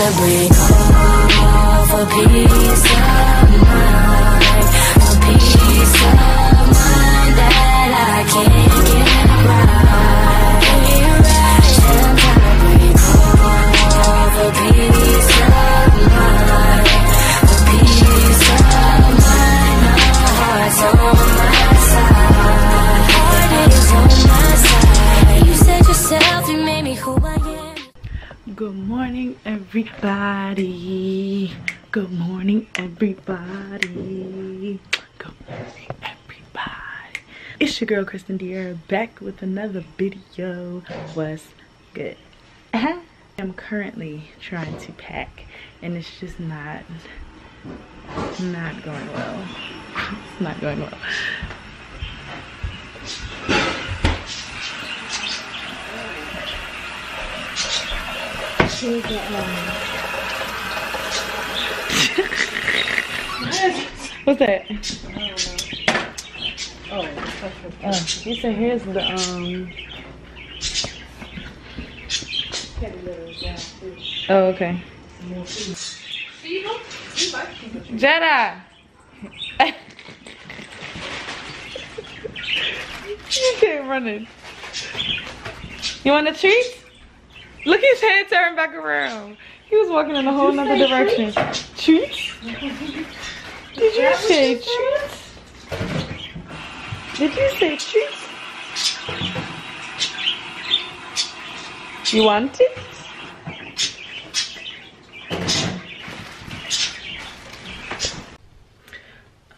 to break off a piece of Good morning, everybody. Good morning, everybody. Good morning, everybody. It's your girl, Cristen Diarra, back with another video. What's good? Uh-huh. I'm currently trying to pack, and it's just not, not going well. It's not going well. What's that? Oh, he said here's the um. Oh, okay. Jedi. you can't run it. You want a treat? Look, his head turned back around. He was walking in a whole nother direction. Treats? Did you say treats? Did you say treats? You want it?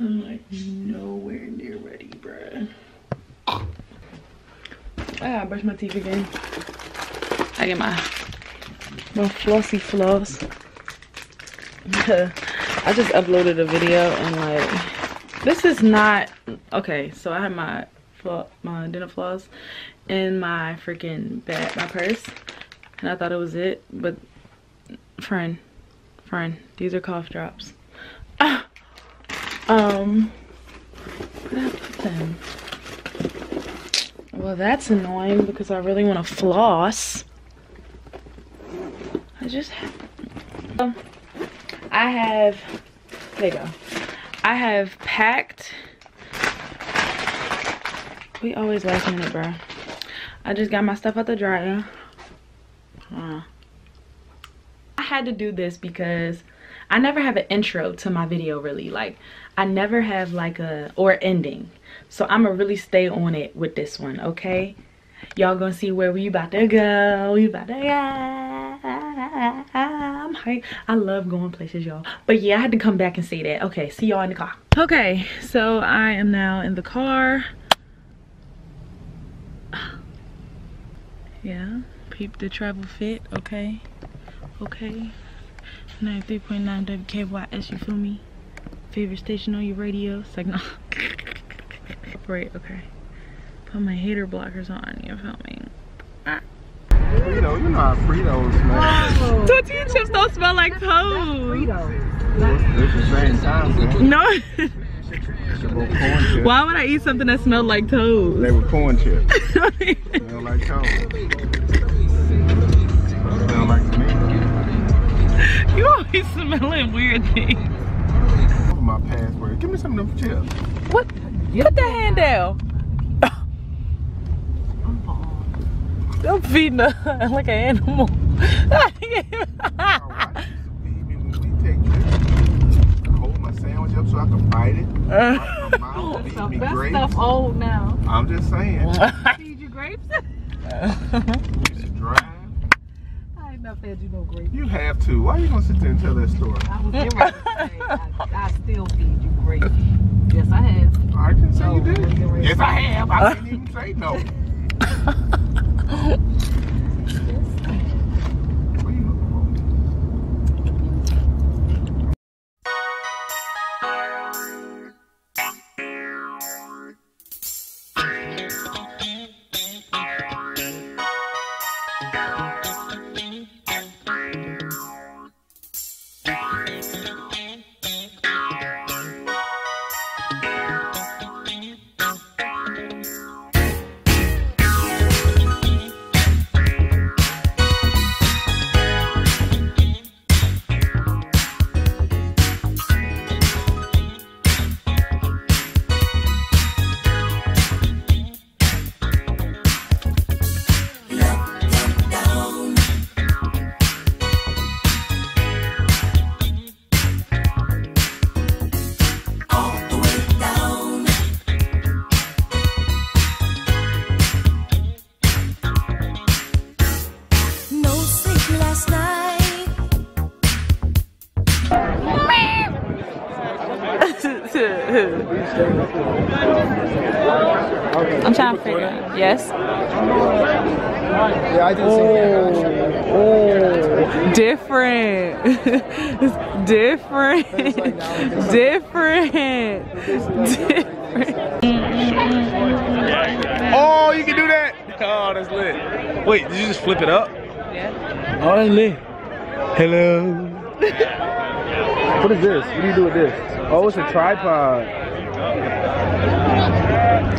I'm like nowhere near ready, bruh. I gotta brush my teeth again. I get my my flossy floss. I just uploaded a video and like this is not okay. So I have my my dental floss in my freaking bag, my purse, and I thought it was it, but friend, friend, these are cough drops. um, where did I put them? Well, that's annoying because I really want to floss. Just um, I have, there you go. I have packed, we always last minute, bro. I just got my stuff out the dryer. Uh, I had to do this because I never have an intro to my video really. Like, I never have like a, or ending. So I'm gonna really stay on it with this one, okay? Y'all gonna see where we about to go. We about to go. I'm hyped. I love going places, y'all. But yeah, I had to come back and say that. Okay, see y'all in the car. Okay, so I am now in the car. Yeah, peep the travel fit, okay? Okay. 93.9 WKYS, you feel me? Favorite station on your radio? Signal. Right, okay. Put my hater blockers on, you feel me? Frito, you know how Fritos smell. Tortilla chips don't smell like toes. It's the same time, man. No. It's a little corn chip. Why would I eat something that smelled like toes? They were corn chips. Smell like toes. Smell like to me. you always smelling weird things. My password. Give me some of them chips. What? Put that hand down. I'm feeding her like an animal. My wife used to feed me when we take trips. I hold my sandwich up so I can bite it. My, my mom feed me That grapes. stuff old now. I'm just saying. Feed you grapes? We used to drive. I ain't not fed you no grapes. You have to. Why are you gonna sit there and tell that story? I was getting ready to say, I, I still feed you grapes. Yes, I have. I didn't say you No, you're right. Yes, I have. I didn't even say no. Different. Different. Different. Oh, you can do that? Oh, that's lit. Wait, did you just flip it up? Yeah. Oh, that's lit. Hello. what is this? What do you do with this? Oh, it's a tripod.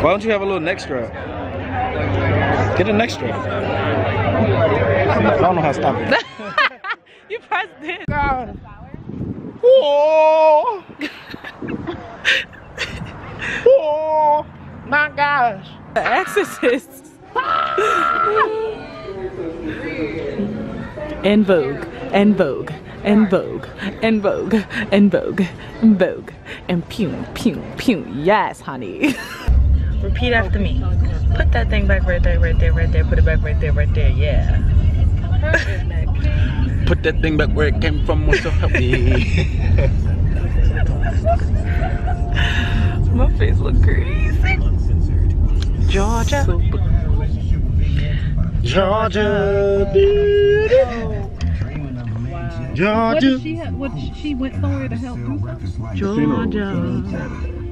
Why don't you have a little neck strap? Get a neck strap. I don't know how to stop it. you pressed it. Oh. oh my gosh. The Exorcist. En Vogue, En Vogue, En Vogue, En Vogue, En Vogue, En Vogue, and pew, pew, pew. Yes, honey. Repeat after me. Put that thing back right there, right there, right there. Put it back right there, right there. Yeah. Put that thing back where it came from. What's up, help me? My face look crazy. Georgia. Georgia. What Georgia. did she have? What she went somewhere to help do something? Georgia.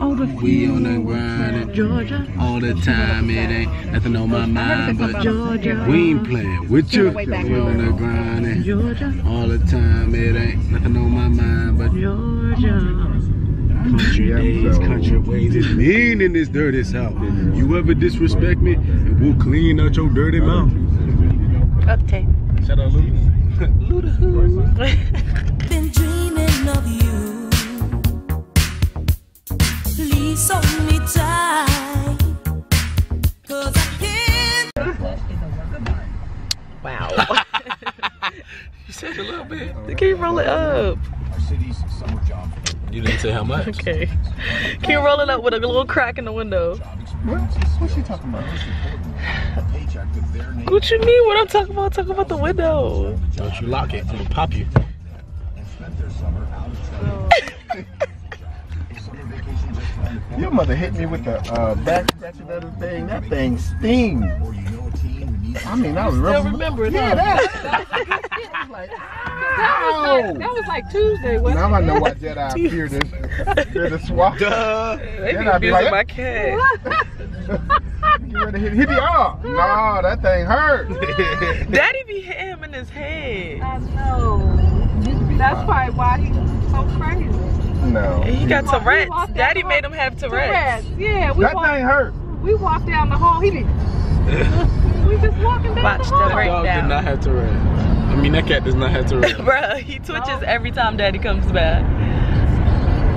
Oh, the We on the grind Georgia. all the time. It ain't nothing on my mind, but Georgia. we ain't playing with you. We on the grind Georgia. all the time. It ain't nothing on my mind, but Georgia. country days, country ways. It's mean in this dirty south. You ever disrespect me, and we'll clean out your dirty mouth. Uptake. Shout out, Luda. been Can you roll it up? You didn't say how much. Okay. Can you roll it up with a little crack in the window? What? What's she talking about? What you mean? What I'm talking about? Talking about the window. Don't you lock it? I'm gonna pop you. Your mother hit me with the uh, back scratching other thing. That thing sting. I mean, I was Still remember it, Yeah, huh? that. Was like. That was like Tuesday, wasn't Now I know why Jedi fear this. Fear the swap. Duh. They Then be I'd be abusing like, my cat. You ready to hit, hit the arm? No, that thing hurt. Daddy be hitting him in his head. I know. That's probably why he's so crazy. no. And he got walked- we Tourette's. walked Daddy down made him have Tourette's. Tourette's. Yeah, we That walked, thing hurt. we walked down the hall. He didn't. We just walking down Watch the the hall. break. Dog down. did not have to rest. I mean, that cat does not have to rest. Bruh, he twitches every time daddy comes back.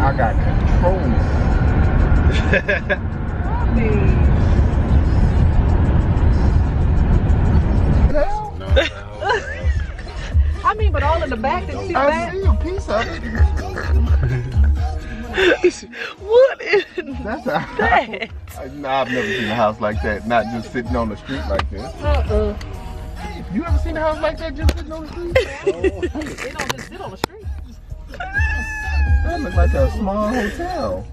I got control. Hell, I mean, but all in the back, did you see I back? see a piece of it. what is That's a that? I, no, I've never seen a house like that. Not just sitting on the street like this. Uh-uh. You ever seen a house like that just sitting on the street? They don't just sit on the street. That looks like a small hotel.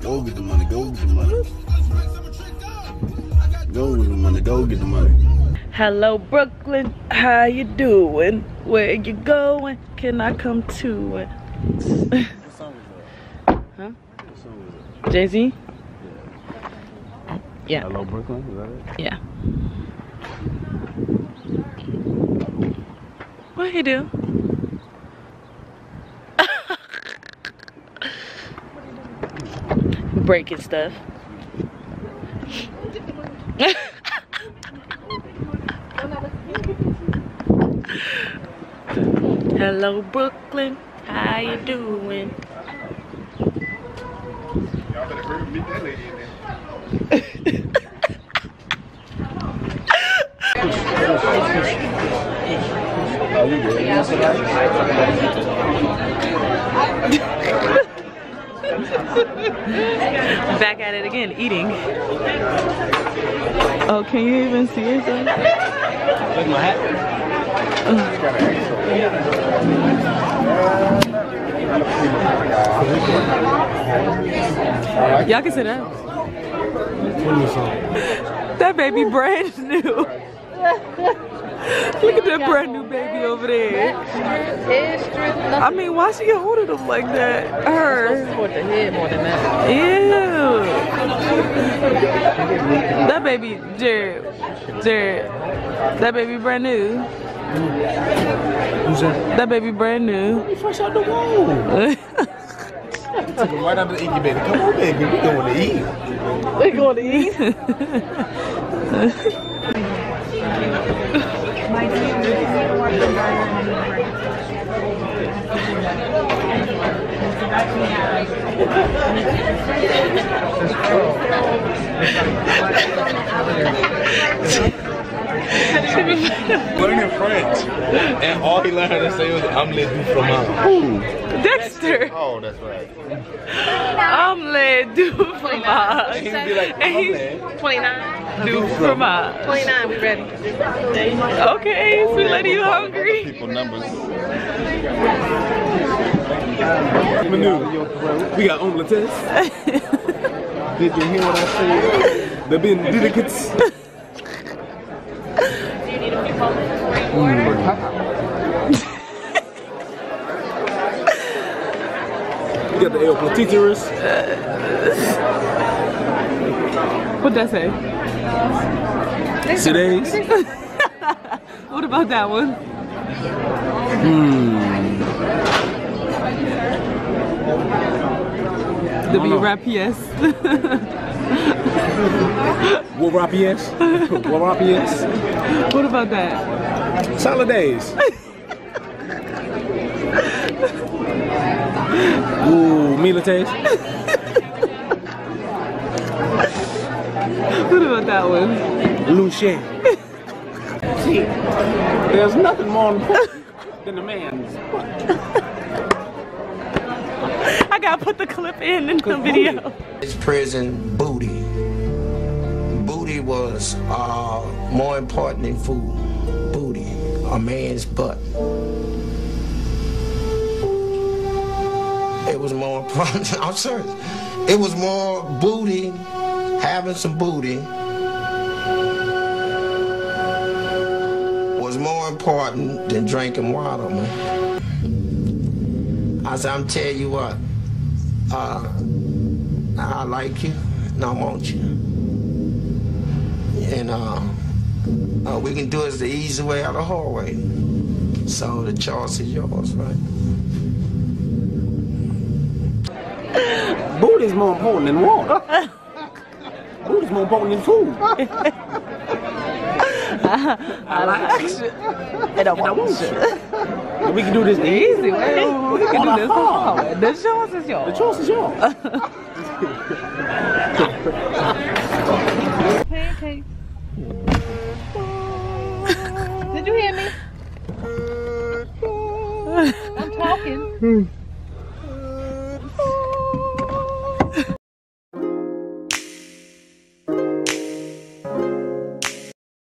Go get the money. Go get the money. Go get the money. Go get the money. Hello, Brooklyn. How you doing? Where you going? Can I come to it? Huh? Jay Z? Yeah. Hello, Brooklyn. Is that it? Yeah. What he do? Breaking stuff. Hello, Brooklyn. How you doing? Y'all better hurry meet that lady in there. Back at it again, eating. Oh, can you even see it? son? Got an Y'all can sit down. That baby brand new. Look at that brand new baby over there. I mean, why she holding him like that? Her. Ew. That baby, Jared. Jared. That baby brand new. Who's that? That baby brand new. Fresh out the womb. Took him right out of the incubator. Come on, baby. We going to eat. We going to eat. Learning French. And all he learned how to say was, I'm le du fromage. Dexter. Oh, that's right. Omelette du fromage. He would be like, And he's "Omelette." 29. du fromage. 29, we ready. Okay, sweet lady, you hungry? People numbers. Menu. We got omelets. Did you hear what I said? The bin didicats. We got the El Platiteris. What that say? Today's. What about that one? The B rap yes. Warapies. Warapies. What about that? Salad days. Ooh, Milates. What about that one? Luce. See, there's nothing more important than a man's I gotta put the clip in in the video. It's prison booty. Was uh, more important than food. Booty, a man's butt. It was more important. I'm serious. It was more booty, having some booty was more important than drinking water, man. I said, I'm telling you what, uh, I like you and I want you. And uh, uh, we can do it the easy way or the hard way. So the choice is yours, right? Booty is more important than water. Booty is more important than food. I like you. And I And I want want you. you. We can do this the easy way. We can On do a this hard way. The choice is yours. The choice is yours. Did you hear me? I'm talking. Hmm.